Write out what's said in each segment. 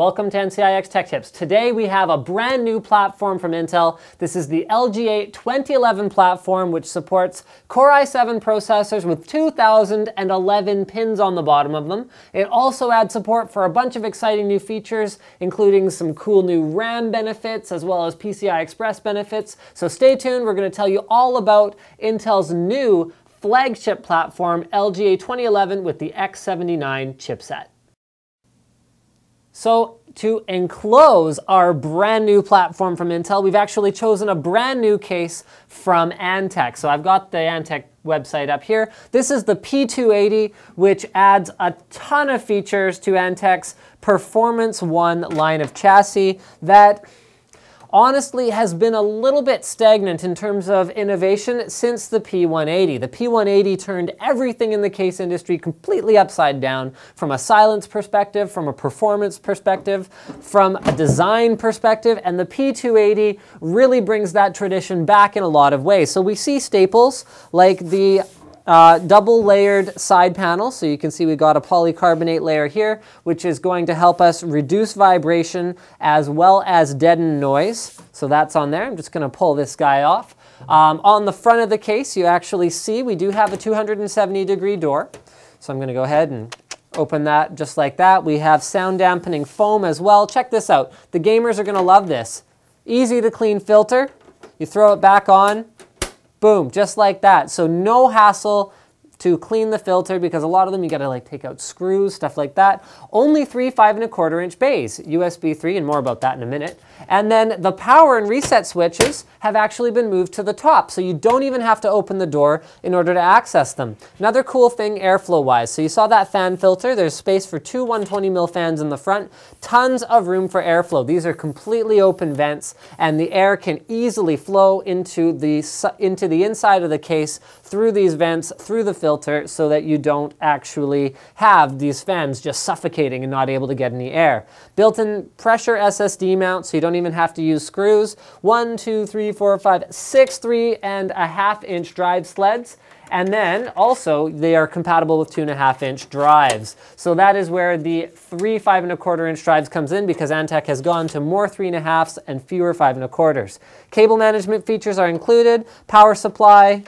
Welcome to NCIX Tech Tips. Today we have a brand new platform from Intel. This is the LGA 2011 platform which supports Core i7 processors with 2011 pins on the bottom of them. It also adds support for a bunch of exciting new features including some cool new RAM benefits as well as PCI Express benefits. So stay tuned, we're going to tell you all about Intel's new flagship platform LGA 2011 with the X79 chipset. So to enclose our brand new platform from Intel, we've actually chosen a brand new case from Antec. So I've got the Antec website up here. This is the P280, which adds a ton of features to Antec's Performance One line of chassis that honestly has been a little bit stagnant in terms of innovation since the P180. The P180 turned everything in the case industry completely upside down from a silence perspective, from a performance perspective, from a design perspective, and the P280 really brings that tradition back in a lot of ways. So we see staples like the uh, double layered side panel. So you can see we got a polycarbonate layer here, which is going to help us reduce vibration as well as deaden noise. So that's on there. I'm just going to pull this guy off. Um, on the front of the case, you actually see we do have a 270 degree door. So I'm going to go ahead and open that just like that. We have sound dampening foam as well. Check this out. The gamers are going to love this. Easy to clean filter. You throw it back on, Boom, just like that. So no hassle to clean the filter because a lot of them you gotta like take out screws, stuff like that. Only three five and a quarter inch bays, USB 3 and more about that in a minute. And then the power and reset switches have actually been moved to the top, so you don't even have to open the door in order to access them. Another cool thing airflow-wise, so you saw that fan filter, there's space for two 120 mil fans in the front, tons of room for airflow. These are completely open vents, and the air can easily flow into the, into the inside of the case through these vents, through the filter, so that you don't actually have these fans just suffocating and not able to get any air. Built-in pressure SSD mount, so you don't even have to use screws. One, two, three, four, five, six three and a half inch drive sleds. And then also they are compatible with two and a half inch drives. So that is where the three five and a quarter inch drives comes in because Antec has gone to more three and a halfs and fewer five and a quarters. Cable management features are included, power supply,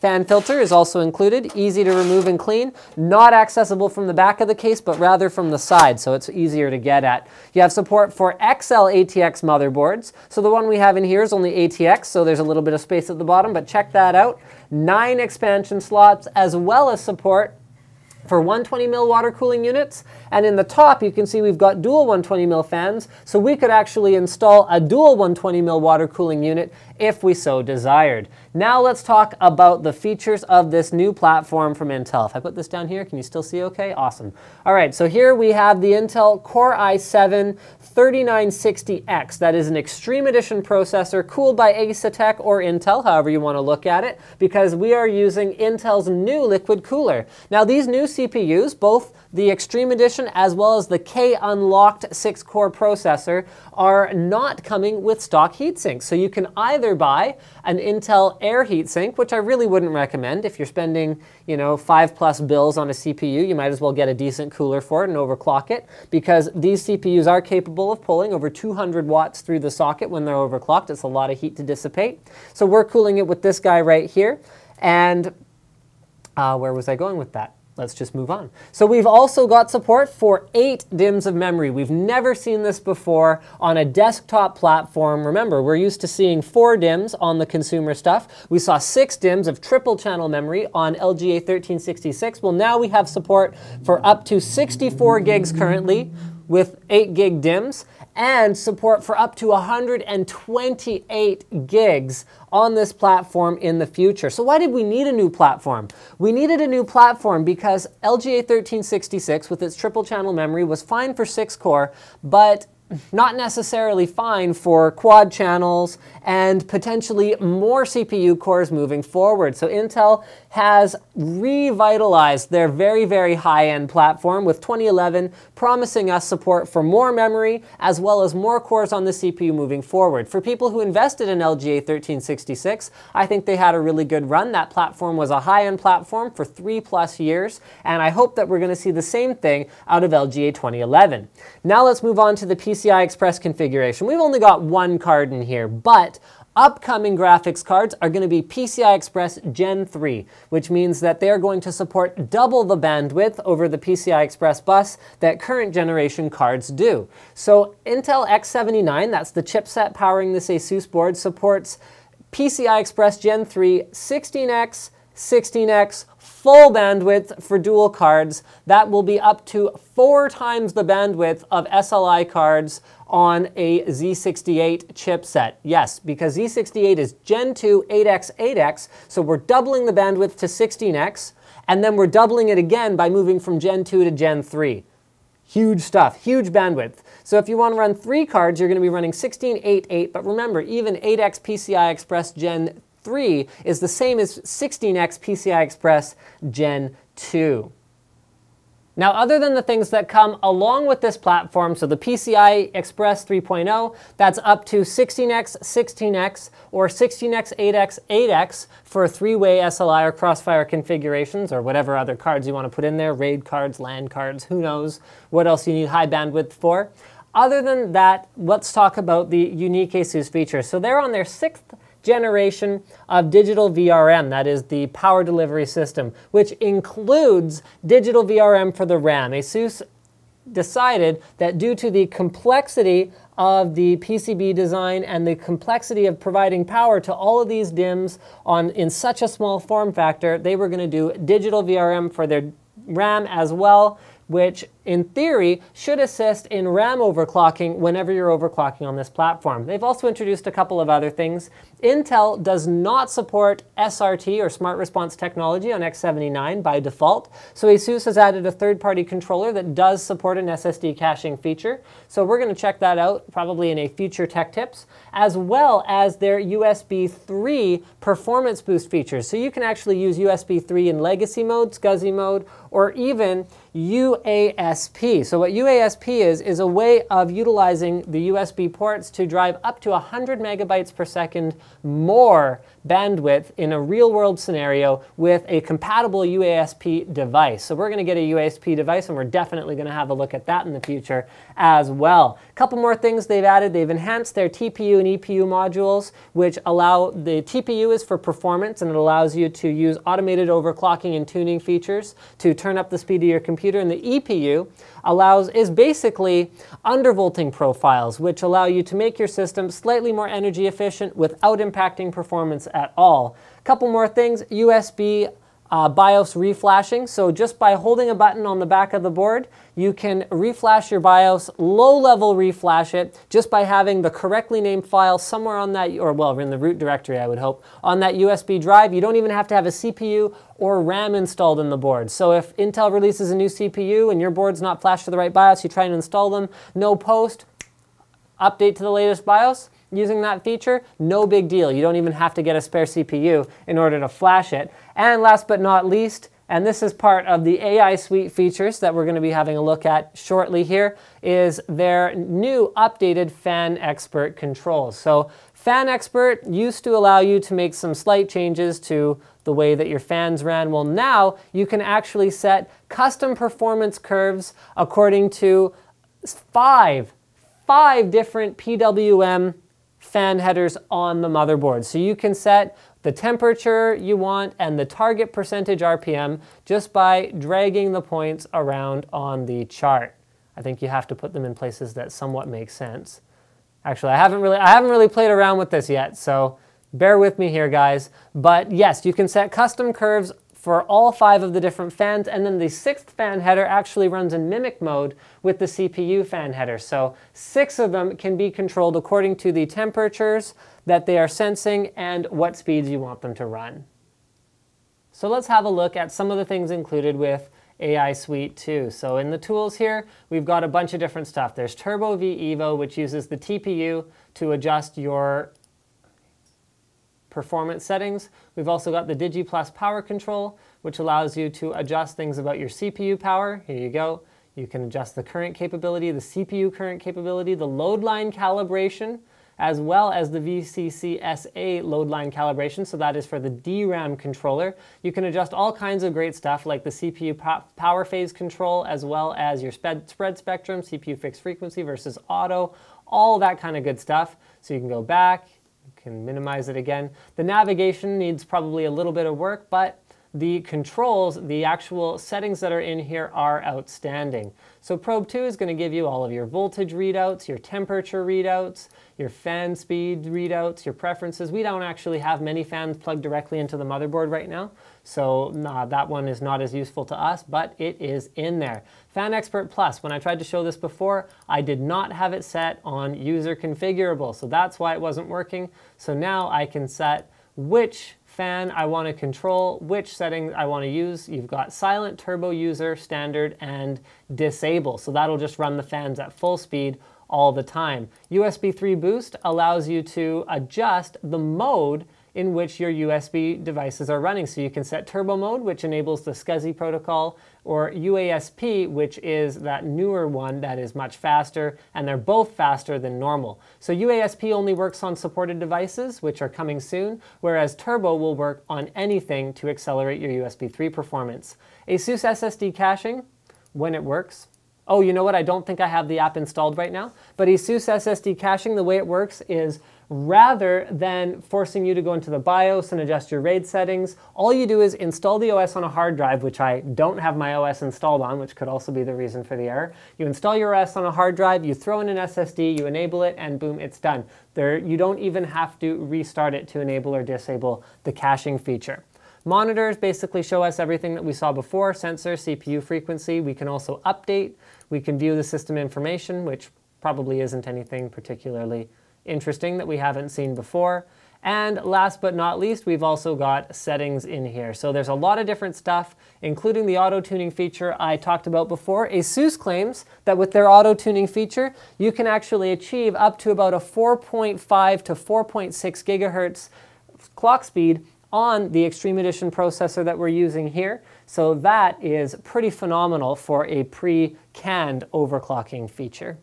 Fan filter is also included, easy to remove and clean, not accessible from the back of the case, but rather from the side, so it's easier to get at. You have support for XL ATX motherboards. So the one we have in here is only ATX, so there's a little bit of space at the bottom, but check that out. Nine expansion slots, as well as support for 120 mil water cooling units. And in the top, you can see we've got dual 120 mil fans. So we could actually install a dual 120 mil water cooling unit if we so desired. Now let's talk about the features of this new platform from Intel. If I put this down here, can you still see okay? Awesome. All right, so here we have the Intel Core i7 3960X. That is an Extreme Edition processor cooled by Asetek or Intel, however you want to look at it, because we are using Intel's new liquid cooler. Now these new CPUs, both the Extreme Edition as well as the K-unlocked 6-core processor are not coming with stock heatsinks. So you can either buy an Intel Air heatsink, which I really wouldn't recommend. If you're spending, you know, five plus bills on a CPU, you might as well get a decent cooler for it and overclock it because these CPUs are capable of pulling over 200 watts through the socket when they're overclocked. It's a lot of heat to dissipate. So we're cooling it with this guy right here. And uh, where was I going with that? Let's just move on. So we've also got support for eight DIMMs of memory. We've never seen this before on a desktop platform. Remember, we're used to seeing four DIMMs on the consumer stuff. We saw six DIMMs of triple channel memory on LGA 1366. Well, now we have support for up to 64 gigs currently with 8 gig DIMMs and support for up to 128 gigs on this platform in the future. So why did we need a new platform? We needed a new platform because LGA 1366 with its triple channel memory was fine for 6 core, but not necessarily fine for quad channels and potentially more CPU cores moving forward. So Intel has revitalized their very, very high-end platform with 2011 promising us support for more memory as well as more cores on the CPU moving forward. For people who invested in LGA 1366, I think they had a really good run. That platform was a high-end platform for three plus years, and I hope that we're going to see the same thing out of LGA 2011. Now let's move on to the PCI Express configuration. We've only got one card in here, but Upcoming graphics cards are going to be PCI Express Gen 3, which means that they are going to support double the bandwidth over the PCI Express bus that current generation cards do. So Intel X79, that's the chipset powering this ASUS board, supports PCI Express Gen 3 16x, 16x, full bandwidth for dual cards. That will be up to four times the bandwidth of SLI cards on a Z68 chipset. Yes, because Z68 is Gen 2 8x 8x, so we're doubling the bandwidth to 16x, and then we're doubling it again by moving from Gen 2 to Gen 3. Huge stuff, huge bandwidth. So if you want to run three cards, you're going to be running 16, 8, 8, but remember, even 8x PCI Express Gen 3 is the same as 16x PCI Express Gen 2. Now, other than the things that come along with this platform, so the PCI Express 3.0, that's up to 16x, 16x, or 16x, 8x, 8x for three-way SLI or Crossfire configurations, or whatever other cards you want to put in there, RAID cards, LAN cards, who knows what else you need high bandwidth for. Other than that, let's talk about the unique ASUS features. So they're on their sixth generation of digital VRM, that is the power delivery system, which includes digital VRM for the RAM. ASUS decided that due to the complexity of the PCB design and the complexity of providing power to all of these DIMMs on, in such a small form factor, they were going to do digital VRM for their RAM as well which in theory should assist in RAM overclocking whenever you're overclocking on this platform. They've also introduced a couple of other things. Intel does not support SRT or Smart Response technology on X79 by default, so ASUS has added a third-party controller that does support an SSD caching feature. So we're going to check that out probably in a future tech tips, as well as their USB 3 performance boost features. So you can actually use USB 3 in legacy mode, SCSI mode, or even UASP. So what UASP is, is a way of utilizing the USB ports to drive up to 100 megabytes per second more bandwidth in a real world scenario with a compatible UASP device. So we're going to get a UASP device and we're definitely going to have a look at that in the future as well. A couple more things they've added. They've enhanced their TPU and EPU modules, which allow the TPU is for performance and it allows you to use automated overclocking and tuning features to turn up the speed of your computer. And the EPU allows is basically undervolting profiles, which allow you to make your system slightly more energy efficient without impacting performance at all. Couple more things, USB uh, BIOS reflashing. So just by holding a button on the back of the board, you can reflash your BIOS, low-level reflash it, just by having the correctly named file somewhere on that, or well, in the root directory, I would hope, on that USB drive. You don't even have to have a CPU or RAM installed in the board. So if Intel releases a new CPU and your board's not flashed to the right BIOS, you try and install them, no post, update to the latest BIOS, using that feature, no big deal. You don't even have to get a spare CPU in order to flash it. And last but not least, and this is part of the AI Suite features that we're going to be having a look at shortly here, is their new updated Fan Expert controls. So Fan Expert used to allow you to make some slight changes to the way that your fans ran. Well, now you can actually set custom performance curves according to five, five different PWM fan headers on the motherboard. So you can set the temperature you want and the target percentage RPM just by dragging the points around on the chart. I think you have to put them in places that somewhat make sense. Actually, I haven't really, I haven't really played around with this yet, so bear with me here, guys. But yes, you can set custom curves for all five of the different fans, and then the sixth fan header actually runs in mimic mode with the CPU fan header. So six of them can be controlled according to the temperatures that they are sensing and what speeds you want them to run. So let's have a look at some of the things included with AI suite 2. So in the tools here, we've got a bunch of different stuff. There's Turbo V Evo, which uses the TPU to adjust your performance settings. We've also got the DigiPlus power control, which allows you to adjust things about your CPU power. Here you go. You can adjust the current capability, the CPU current capability, the load line calibration, as well as the VCC-SA load line calibration, so that is for the DRAM controller. You can adjust all kinds of great stuff like the CPU power phase control, as well as your spread spectrum, CPU fixed frequency versus auto, all that kind of good stuff. So you can go back, can minimize it again. The navigation needs probably a little bit of work, but the controls, the actual settings that are in here are outstanding. So Probe 2 is going to give you all of your voltage readouts, your temperature readouts, your fan speed readouts, your preferences. We don't actually have many fans plugged directly into the motherboard right now, so nah, that one is not as useful to us, but it is in there. Fan Expert Plus, when I tried to show this before, I did not have it set on user configurable, so that's why it wasn't working. So now I can set which fan I want to control, which settings I want to use. You've got silent, turbo user, standard, and disable. So that'll just run the fans at full speed all the time. USB 3 Boost allows you to adjust the mode in which your USB devices are running. So you can set turbo mode, which enables the SCSI protocol, or UASP, which is that newer one that is much faster, and they're both faster than normal. So UASP only works on supported devices, which are coming soon, whereas turbo will work on anything to accelerate your USB 3 performance. ASUS SSD caching, when it works, Oh, you know what? I don't think I have the app installed right now. But ASUS SSD caching, the way it works is rather than forcing you to go into the BIOS and adjust your RAID settings, all you do is install the OS on a hard drive, which I don't have my OS installed on, which could also be the reason for the error. You install your OS on a hard drive, you throw in an SSD, you enable it, and boom, it's done. There, you don't even have to restart it to enable or disable the caching feature. Monitors basically show us everything that we saw before, sensor, CPU frequency. We can also update. We can view the system information, which probably isn't anything particularly interesting that we haven't seen before. And last but not least, we've also got settings in here. So there's a lot of different stuff, including the auto-tuning feature I talked about before. ASUS claims that with their auto-tuning feature, you can actually achieve up to about a 4.5 to 4.6 gigahertz clock speed on the Extreme Edition processor that we're using here. So that is pretty phenomenal for a pre-canned overclocking feature.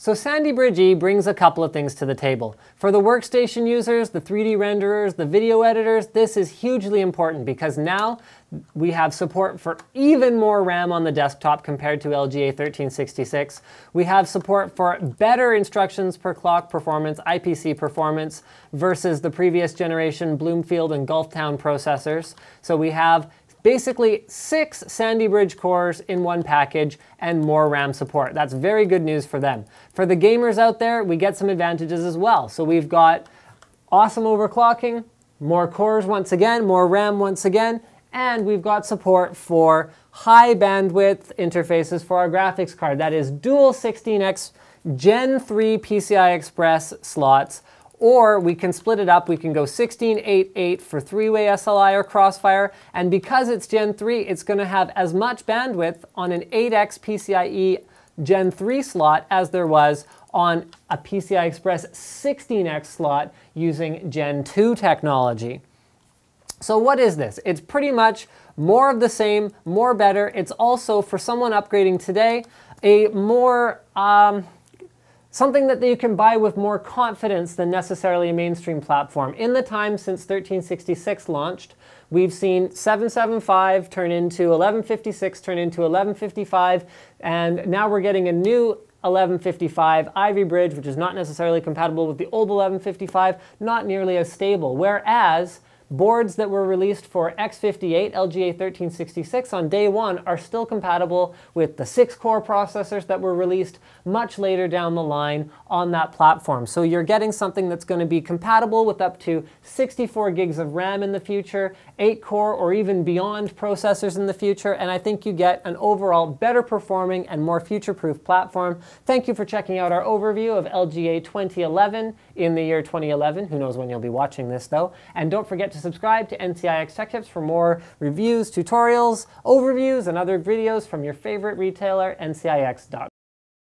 So Sandy Bridge E brings a couple of things to the table. For the workstation users, the 3D renderers, the video editors, this is hugely important because now we have support for even more RAM on the desktop compared to LGA 1366. We have support for better instructions per clock performance, IPC performance, versus the previous generation Bloomfield and Gulftown processors. So we have Basically, six Sandy Bridge cores in one package and more RAM support. That's very good news for them. For the gamers out there, we get some advantages as well. So we've got awesome overclocking, more cores once again, more RAM once again, and we've got support for high bandwidth interfaces for our graphics card. That is dual 16x Gen 3 PCI Express slots or we can split it up. We can go 16, 8, 8 for three-way SLI or Crossfire. And because it's Gen 3, it's going to have as much bandwidth on an 8X PCIe Gen 3 slot as there was on a PCI Express 16X slot using Gen 2 technology. So what is this? It's pretty much more of the same, more better. It's also, for someone upgrading today, a more... Um, something that you can buy with more confidence than necessarily a mainstream platform. In the time since 1366 launched, we've seen 775 turn into 1156, turn into 1155, and now we're getting a new 1155 Ivy Bridge, which is not necessarily compatible with the old 1155, not nearly as stable. Whereas Boards that were released for X58 LGA 1366 on day one are still compatible with the six core processors that were released much later down the line on that platform. So you're getting something that's going to be compatible with up to 64 gigs of RAM in the future, 8 core or even beyond processors in the future, and I think you get an overall better performing and more future-proof platform. Thank you for checking out our overview of LGA 2011. In the year 2011. Who knows when you'll be watching this though. And don't forget to subscribe to NCIX Tech Tips for more reviews, tutorials, overviews, and other videos from your favorite retailer, ncix.com.